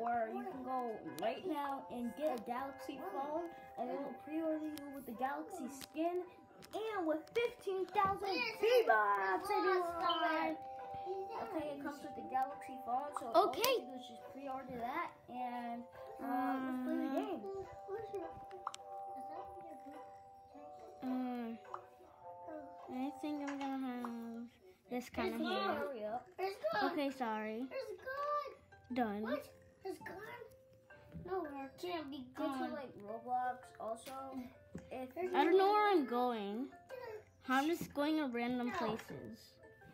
or you can go right now and get a Galaxy phone, and it will pre-order you with the Galaxy skin and with 15,000 V-Bucks. Okay, it comes with the Galaxy phone, so all Okay. you have to do is just pre-order that, and uh, let's play the game. Um, I think I'm gonna have this kind of hair. Hurry up. There's God. Okay, sorry. Done. What? No, can't be Go to God. like Roblox also. If I don't know where I'm going. I'm just going to random places.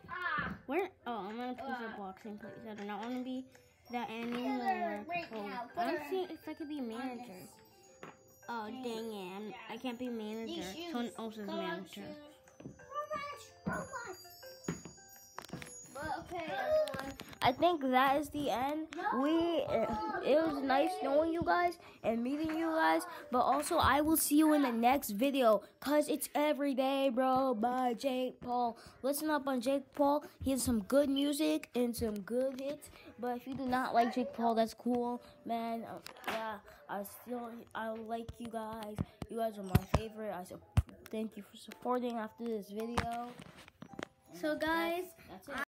Ah. Where? Oh, I'm choose a boxing place. I do not want to be that anymore. right Oh, now. I don't see if I could be manager. Oh, dang it. I'm, I can't be manager. Someone else is manager. shoes. Robots. Robots. But okay. I think that is the end. We it was nice knowing you guys and meeting you guys. But also, I will see you in the next video cause it's every day, bro. By Jake Paul. Listen up on Jake Paul. He has some good music and some good hits. But if you do not like Jake Paul, that's cool, man. Uh, yeah, I still I like you guys. You guys are my favorite. I so thank you for supporting after this video. So, guys, That's it.